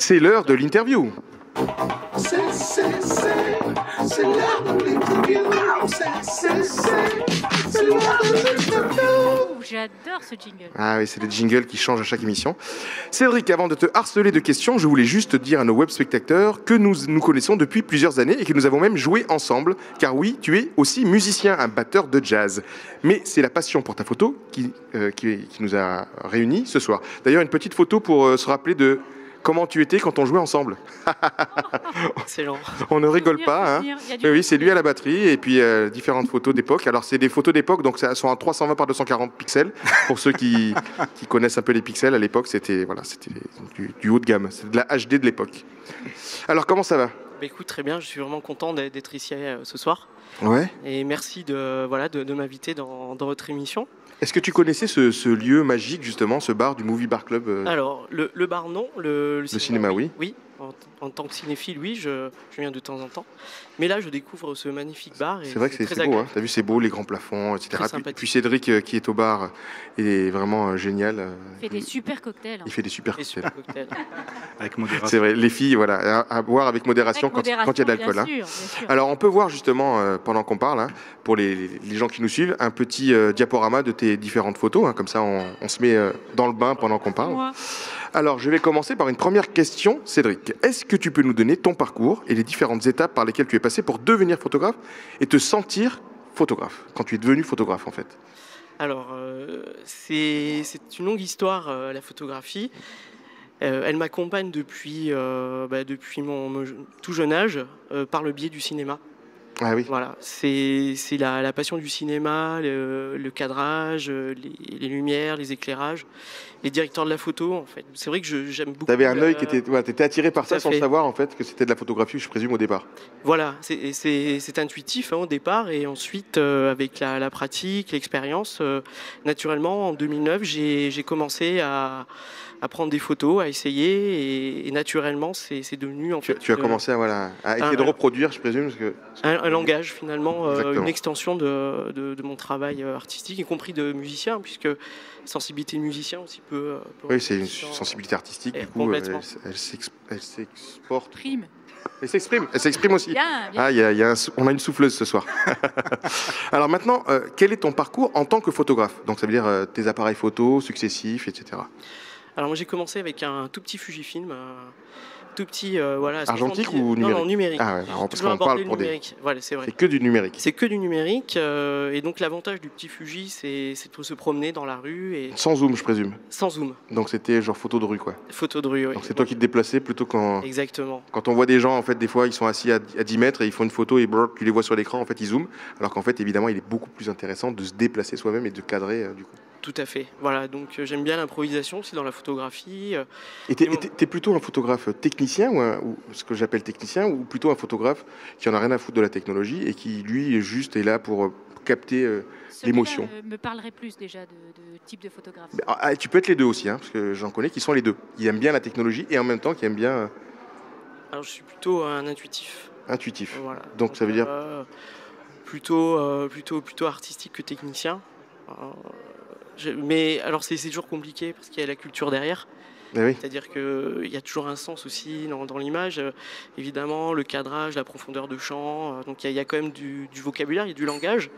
C'est l'heure de l'interview. C'est, l'heure de l'interview. L'heure de l'interview. J'adore ce jingle. Ah oui, c'est le jingle qui change à chaque émission. Cédric, avant de te harceler de questions, je voulais juste dire à nos web spectateurs que nous nous connaissons depuis plusieurs années et que nous avons même joué ensemble. Car oui, tu es aussi musicien, un batteur de jazz. Mais c'est la passion pour ta photo qui, euh, qui, qui nous a réunis ce soir. D'ailleurs, une petite photo pour euh, se rappeler de comment tu étais quand on jouait ensemble. Excellent. On ne rigole pas. Hein. du Oui, c'est lui à la batterie et puis euh, différentes photos d'époque. Alors c'est des photos d'époque, donc ça sont en 320 par 240 pixels. Pour ceux qui, qui connaissent un peu les pixels, à l'époque c'était voilà, c'était du, du haut de gamme, c'est de la HD de l'époque. Alors comment ça va? Bah, écoute, très bien, je suis vraiment content d'être ici euh, ce soir. Ouais. Et merci de, voilà, de, de m'inviter dans, dans votre émission. Est-ce que tu connaissais ce, ce lieu magique justement, ce bar du Movie Bar Club euh, Alors, le, le bar, non. Le, cinéma, oui. Oui, en, en tant que cinéphile, oui, je, je viens de temps en temps. Mais là, je découvre ce magnifique bar. C'est vrai que c'est beau, hein. T'as vu, c'est beau, les grands plafonds, etc. Très Puis, sympathique. puis Cédric euh, qui est au bar, il est vraiment euh, génial. euh, Il fait des super cocktails. hein. il fait des super cocktails. super. Avec modération. C'est vrai, les filles, voilà, à, à boire avec modération, Avec quand, quand il y a de l'alcool. hein. Alors, on peut voir justement, euh, pendant qu'on parle, hein, pour les, les gens qui nous suivent, un petit euh, diaporama de tes différentes photos. hein, comme ça, on, on se met euh, dans le bain pendant qu'on parle. Moi, Alors, je vais commencer par une première question. Cédric, est-ce que tu peux nous donner ton parcours et les différentes étapes par lesquelles tu es passé pour devenir photographe et te sentir photographe, quand tu es devenu photographe en fait Alors, euh, c'est une longue histoire, euh, la photographie. Euh, elle m'accompagne depuis, euh, bah, depuis mon, mon tout jeune âge, par le biais du cinéma. Ah oui. Voilà, c'est la, la passion du cinéma, le, le cadrage, les, les lumières, les éclairages, les directeurs de la photo, en fait. C'est vrai que j'aime beaucoup. Tu avais un œil qui était. Ouais, étais attiré par ça sans fait. savoir en fait que c'était de la photographie, je présume, au départ. Voilà, c'est- intuitif hein, au départ, et ensuite, euh, avec la, la pratique, l'expérience, euh, naturellement, en 2009, j'ai commencé à, à prendre des photos, à essayer, et, et naturellement, c'est devenu en Tu, fait tu as euh, commencé à, voilà, à essayer un- de reproduire, je présume. Parce que... un, un langage finalement, euh, une extension de, de- de mon travail artistique, y compris de musicien, puisque sensibilité de musicien aussi peut. euh, peut Oui, c'est une dans- sensibilité artistique, du coup, euh, elle, elle s'ex- elle s'exporte. prime. Elle s'exprime, elle s'exprime aussi. Bien, bien. Ah, il y a- y a un on a une souffleuse ce soir. Alors maintenant, euh, quel est ton parcours en tant que photographe? Donc ça veut dire euh, tes appareils photo successifs, etc. Alors moi j'ai commencé avec un tout petit Fujifilm, tout petit euh, voilà. Argentique 70 ou Non, non, numérique numérique. Ah ouais, alors, parce Toujours qu'on aborder parle le pour des... numérique. Voilà, c'est vrai. C'est que du numérique. C'est que du numérique euh, et donc l'avantage du petit Fuji c'est de se promener dans la rue et Sans zoom, je présume. sans zoom, Donc c'était genre photo de rue, quoi. photo de rue. oui. Donc c'est toi qui te déplaçais plutôt quand... Exactement. Quand on voit des gens, en fait, des fois, ils sont assis à à 10 mètres et ils font une photo et brrr, tu les vois sur l'écran, en fait, ils zooment. Alors qu'en fait, évidemment, il est beaucoup plus intéressant de se déplacer soi-même et de cadrer, euh, du coup. Tout à fait. Voilà, donc euh, j'aime bien l'improvisation aussi dans la photographie. euh, Et t'es, Et mon- et t'es- t'es plutôt un photographe technicien, ou, un- ou ce que j'appelle technicien, ou plutôt un photographe qui en a rien à foutre de la technologie et qui, lui, est juste est là pour euh, capter... euh, l'émotion? euh, me parlerait plus déjà de, de type de photographe. ah, ah, tu peux être les deux aussi, hein, parce que j'en connais qui sont les deux. Qui aiment bien la technologie et en même temps qui aiment bien euh, Alors je suis plutôt un intuitif. intuitif. Voilà. Donc, ça veut dire- plutôt, euh, plutôt, plutôt artistique que technicien. Euh, je- mais alors c'est toujours compliqué parce qu'il y a la culture derrière. Oui. C'est-à-dire qu'il y a toujours un sens aussi dans, dans l'image. Euh, évidemment, le cadrage, la profondeur de champ. euh, donc il y, a- il y a quand même du, du vocabulaire, il y a du langage.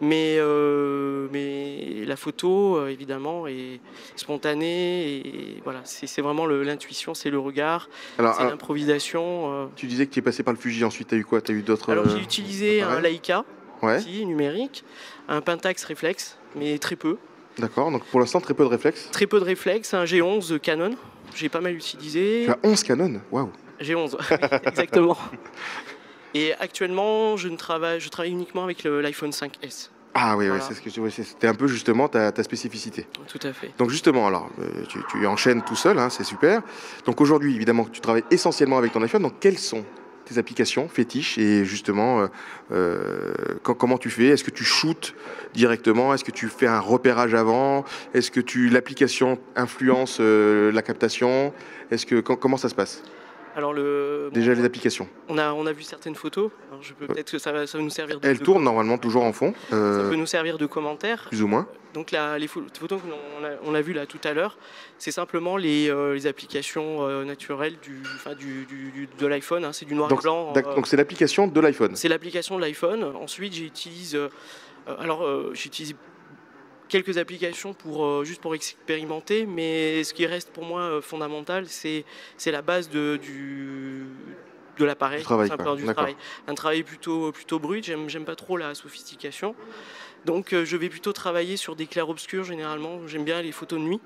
Mais, euh, mais la photo, euh, évidemment, est spontanée. Et voilà, c'est vraiment l'intuition, c'est le regard, c'est l'improvisation. tu disais que tu es passé par le Fuji, ensuite tu as eu quoi? Tu as eu d'autres... Alors j'ai utilisé un Leica, Ouais, petit, numérique, un Pentax réflexe, mais très peu. D'accord. Donc pour l'instant, très peu de réflexes. Très peu de réflexes, un G11 Canon, j'ai pas mal utilisé. Tu as 11 canons Waouh G11, exactement. Et actuellement, je ne travaille, je travaille uniquement avec l'iPhone 5S. Ah oui, Voilà. c'est ce que c'était un peu justement ta, ta spécificité. Tout à fait. Donc justement, alors, euh, tu, tu enchaînes tout seul, hein, c'est super. Donc aujourd'hui, évidemment, tu travailles essentiellement avec ton iPhone. Donc quelles sont tes applications fétiches et justement, euh, euh, co- comment tu fais? Est-ce que tu shootes directement? Est-ce que tu fais un repérage avant? Est-ce que tu l'application influence euh, la captation? Est-ce que com- comment ça se passe? Alors le, Déjà bon, les applications. on a on a vu certaines photos. Alors, je peux peut-être que ça va ça va nous servir. De, Elles de- tournent normalement toujours en fond, Ça euh, peut nous servir de commentaires. plus ou moins. Donc là, les pho- photos qu'on a, a vues là tout à l'heure, c'est simplement les, euh, les applications euh, naturelles du, enfin, du, du- du- de l'iPhone. hein, c'est du noir Donc, et blanc. euh, donc c'est l'application de l'iPhone. c'est l'application de l'iPhone. Ensuite, j'utilise euh, euh, alors euh, j'utilise quelques applications pour euh, juste pour expérimenter, mais ce qui reste pour moi euh, fondamental, c'est c'est la base de du de l'appareil, travail. Un travail plutôt plutôt brut. J'aime pas trop la sophistication. Donc euh, je vais plutôt travailler sur des clairs-obscurs généralement. J'aime bien les photos de nuit.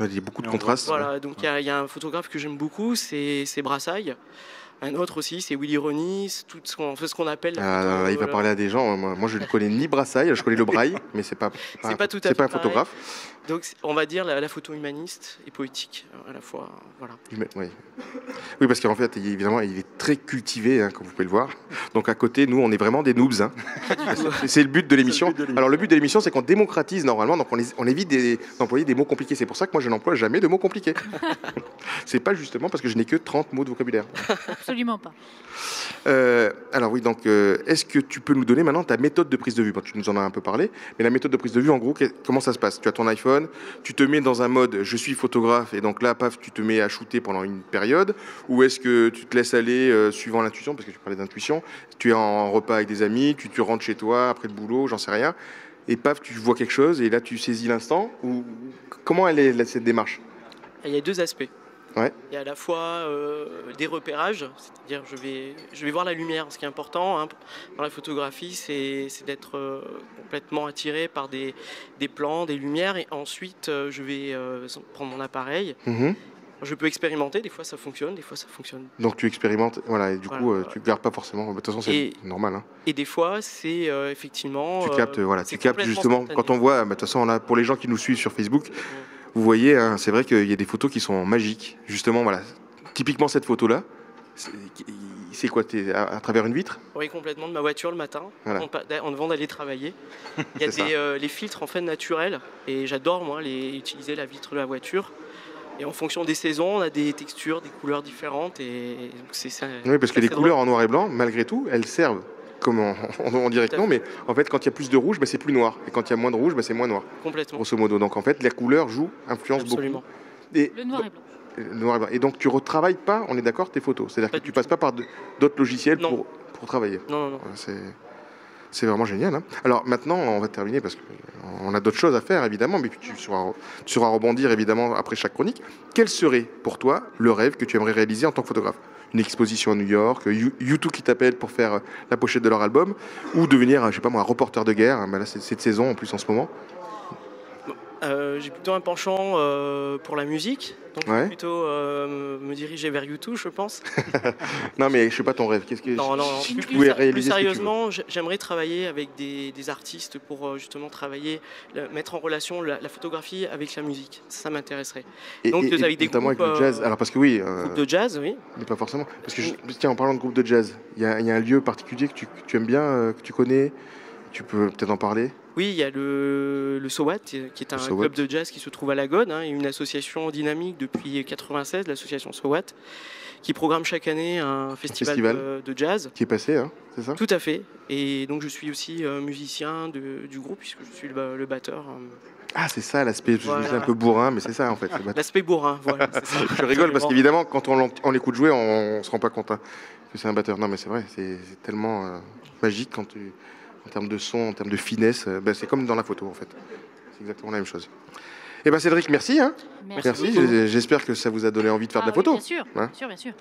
Il y a beaucoup de voit- contrastes. Voilà, donc il y, y a un photographe que j'aime beaucoup, c'est c'est Brassailles. Un autre aussi, c'est Willy Ronis, tout ce qu'on fait ce qu'on appelle Ah, photo, il va euh, parler à des gens. Moi, moi, je ne connais ni Brassailles, je connais le braille, mais c'est pas, C'est pas tout à c'est pas un fait pareil. photographe. Donc on va dire la, la photo humaniste et poétique euh, à la fois. Voilà. Mais- oui. oui, parce qu'en fait, évidemment, il est très cultivé, hein, comme vous pouvez le voir. Donc à côté, nous, on est vraiment des noobs. hein. C'est- le but de l'émission. Alors le but de l'émission, c'est qu'on démocratise normalement, donc on, évite des- d'employer des mots compliqués. C'est pour ça que moi, je n'emploie jamais de mots compliqués. c'est pas justement parce que je n'ai que 30 mots de vocabulaire. Absolument pas. Euh, alors oui, donc euh, est-ce que tu peux nous donner maintenant ta méthode de prise de vue? Bon, Tu nous en as un peu parlé, mais la méthode de prise de vue, en gros, comment ça se passe? Tu as ton iPhone, tu te mets dans un mode je suis photographe et donc là, paf, tu te mets à shooter pendant une période, ou est-ce que tu te laisses aller euh, suivant l'intuition, parce que tu parlais d'intuition, tu es en repas avec des amis, tu, tu rentres chez toi après le boulot, j'en sais rien, et paf, tu vois quelque chose et là tu saisis l'instant, ou comment elle est cette démarche? Il y a deux aspects. Ouais. Il y a à la fois euh, des repérages, c'est-à-dire je vais, je vais voir la lumière. Ce qui est important hein, dans la photographie, c'est c'est d'être euh, complètement attiré par des, des plans, des lumières, et ensuite euh, je vais prendre mon appareil. Mhm. Je peux expérimenter, des fois ça fonctionne, des fois ça fonctionne. Donc tu expérimentes, voilà, et du Voilà, coup, voilà. tu gardes pas forcément, de toute façon c'est normal. hein. Et des fois c'est effectivement. Tu captes, voilà, tu captes justement quand on voit, bah, de toute façon, on a, pour les gens qui nous suivent sur Facebook, vous voyez, hein, c'est vrai qu'il y a des photos qui sont magiques. Justement, voilà, typiquement cette photo-là, c'est quoi t'es à, à travers une vitre? Oui, complètement de ma voiture le matin, Voilà. avant, de pa- avant d'aller travailler. Il y a des, euh, les filtres en fait naturels et j'adore moi les, utiliser la vitre de la voiture. Et en fonction des saisons, on a des textures, des couleurs différentes et donc c'est ça. Oui, parce que les drôle. couleurs en noir et blanc, malgré tout, elles servent. Comme on, dirait que non, mais en fait, quand il y a plus de rouge, bah, c'est plus noir. Et quand il y a moins de rouge, bah, c'est moins noir, complètement. grosso modo. Donc en fait, les couleurs jouent, influencent Absolument. beaucoup. Et, Le noir et blanc. Le noir et blanc. Et donc tu retravailles pas, on est d'accord, tes photos? C'est-à-dire que tu passes pas par d'autres logiciels Non. pour, pour travailler? Non, non, non. C'est c'est vraiment génial. hein. Alors maintenant, on va terminer parce qu'on a d'autres choses à faire évidemment, mais puis tu sauras, tu sauras rebondir évidemment après chaque chronique. Quel serait pour toi le rêve que tu aimerais réaliser en tant que photographe? Une exposition à New York, You- YouTube qui t'appelle pour faire euh, la pochette de leur album, ou devenir, euh, je sais pas moi, un reporter de guerre. bah là, c'est cette saison en plus en ce moment. Euh, J'ai plutôt un penchant euh, pour la musique, donc je vais Ouais. plutôt euh, me diriger vers YouTube, je pense. Non, mais je sais pas ton rêve. Qu'est-ce que Non, non, Plus, sérieusement, j'ai- j'aimerais travailler avec des, des artistes pour justement travailler, mettre en relation la, la photographie avec la musique. Ça, m'intéresserait. Et- donc, et- avec des notamment avec groupes, le jazz. Alors parce que oui. euh, Groupe de jazz, oui. Mais pas forcément. Parce que, je- tiens, en parlant de groupe de jazz, il y, a il y a un lieu particulier que tu, que tu aimes bien, euh, que tu connais. Tu peux peut-être en parler? Oui, il y a le, le SOWAT, qui est un club de jazz qui se trouve à Lagode, hein, une association dynamique depuis 96, l'association SOWAT, qui programme chaque année un festival, festival. De, de jazz. Qui est passé, hein, c'est ça? Tout à fait. Et donc je suis aussi euh, musicien de- du groupe, puisque je suis le, ba- le batteur. euh. Ah, c'est ça l'aspect. Je un peu bourrin, mais c'est ça en fait. L'aspect bourrin, voilà. ça. Je rigole parce qu'évidemment, quand on, l'écoute jouer, on, on se rend pas compte hein, que c'est un batteur. Non, mais c'est vrai, c'est c'est tellement euh, magique quand tu, en termes de son, en termes de finesse. ben, c'est comme dans la photo en fait. C'est exactement la même chose. Eh ben Cédric, merci. hein. Merci. J'espère que ça vous a donné envie de faire de Ah la oui, photo. Bien sûr, Hein bien sûr, bien sûr.